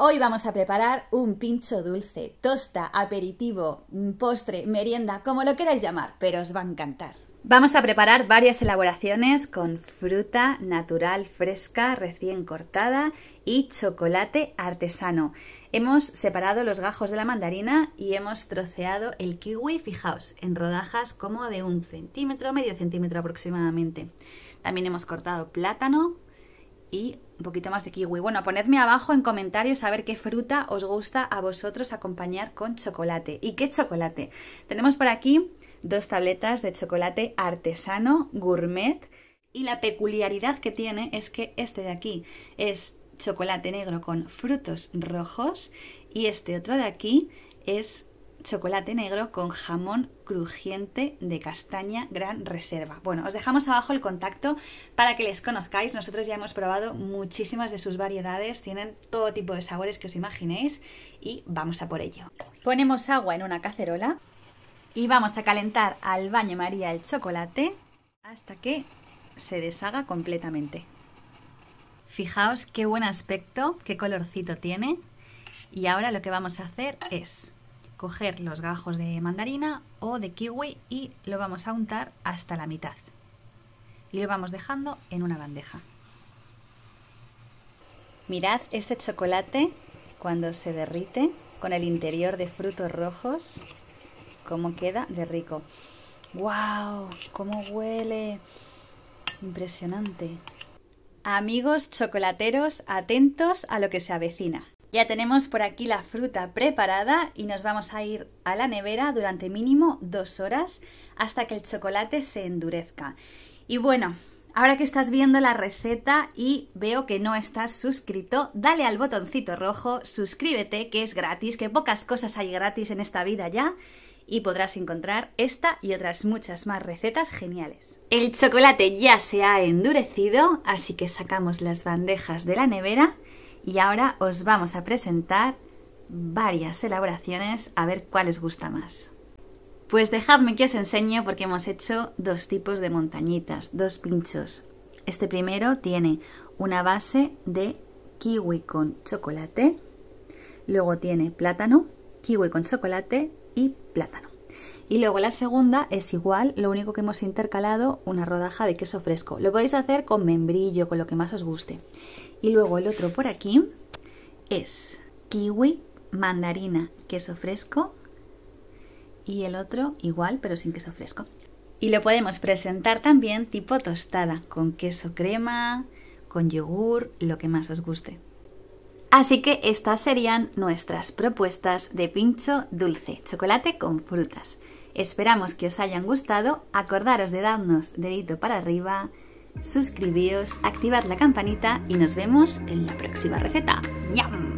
Hoy vamos a preparar un pincho dulce, tosta, aperitivo, postre, merienda, como lo queráis llamar, pero os va a encantar. Vamos a preparar varias elaboraciones con fruta natural fresca, recién cortada y chocolate artesano. Hemos separado los gajos de la mandarina y hemos troceado el kiwi, fijaos, en rodajas como de un centímetro, medio centímetro aproximadamente. También hemos cortado plátano, y un poquito más de kiwi. Bueno, ponedme abajo en comentarios a ver qué fruta os gusta a vosotros acompañar con chocolate. ¿Y qué chocolate? Tenemos por aquí dos tabletas de chocolate artesano gourmet y la peculiaridad que tiene es que este de aquí es chocolate negro con frutos rojos y este otro de aquí es chocolate negro con jamón crujiente de castaña gran reserva. Bueno, os dejamos abajo el contacto para que les conozcáis. Nosotros ya hemos probado muchísimas de sus variedades, tienen todo tipo de sabores que os imaginéis y vamos a por ello. Ponemos agua en una cacerola y vamos a calentar al baño María el chocolate hasta que se deshaga completamente. Fijaos qué buen aspecto, qué colorcito tiene. Y ahora lo que vamos a hacer es coger los gajos de mandarina o de kiwi y lo vamos a untar hasta la mitad. Y lo vamos dejando en una bandeja. Mirad este chocolate cuando se derrite con el interior de frutos rojos, cómo queda de rico. ¡Wow! ¡Cómo huele! Impresionante. Amigos chocolateros, atentos a lo que se avecina. Ya tenemos por aquí la fruta preparada y nos vamos a ir a la nevera durante mínimo dos horas hasta que el chocolate se endurezca. Y bueno, ahora que estás viendo la receta y veo que no estás suscrito, dale al botoncito rojo, suscríbete que es gratis, que pocas cosas hay gratis en esta vida ya y podrás encontrar esta y otras muchas más recetas geniales. El chocolate ya se ha endurecido, así que sacamos las bandejas de la nevera y ahora os vamos a presentar varias elaboraciones a ver cuál os gusta más. Pues dejadme que os enseño porque hemos hecho dos tipos de montañitas, dos pinchos. Este primero tiene una base de kiwi con chocolate, luego tiene plátano, kiwi con chocolate y plátano. Y luego la segunda es igual, lo único que hemos intercalado una rodaja de queso fresco. Lo podéis hacer con membrillo, con lo que más os guste. Y luego el otro por aquí es kiwi, mandarina, queso fresco y el otro igual pero sin queso fresco. Y lo podemos presentar también tipo tostada, con queso crema, con yogur, lo que más os guste. Así que estas serían nuestras propuestas de pincho dulce, chocolate con frutas. Esperamos que os hayan gustado, acordaros de darnos dedito para arriba, suscribíos, activad la campanita y nos vemos en la próxima receta. ¡Yam!